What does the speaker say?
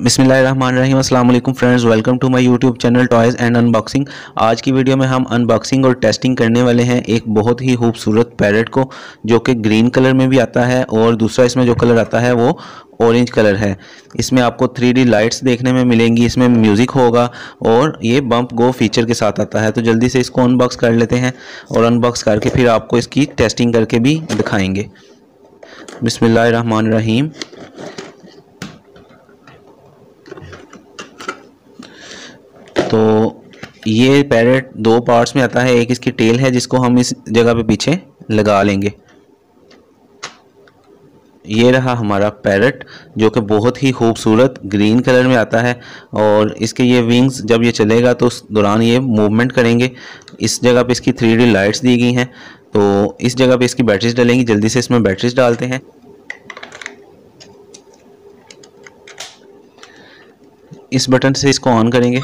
बिसमीम अल्लाम friends, welcome to my YouTube channel toys and unboxing. आज की वीडियो में हम अनबॉक्सिंग और टेस्टिंग करने वाले हैं एक बहुत ही खूबसूरत पैरेट को, जो कि ग्रीन कलर में भी आता है और दूसरा इसमें जो कलर आता है वो ऑरेंज कलर है। इसमें आपको थ्री लाइट्स देखने में मिलेंगी, इसमें म्यूज़िक होगा और ये बम्प गो फीचर के साथ आता है। तो जल्दी से इसको अनबॉक्स कर लेते हैं और अनबॉक्स करके फिर आपको इसकी टेस्टिंग करके भी दिखाएँगे। बिसमीम तो ये पैरेट दो पार्ट्स में आता है, एक इसकी टेल है जिसको हम इस जगह पे पीछे लगा लेंगे। ये रहा हमारा पैरेट जो कि बहुत ही खूबसूरत ग्रीन कलर में आता है और इसके ये विंग्स जब ये चलेगा तो उस दौरान ये मूवमेंट करेंगे। इस जगह पे इसकी थ्री डी लाइट्स दी गई हैं तो इस जगह पे इसकी बैटरीज डलेंगी। जल्दी से इसमें बैटरीज डालते हैं। इस बटन से इसको ऑन करेंगे।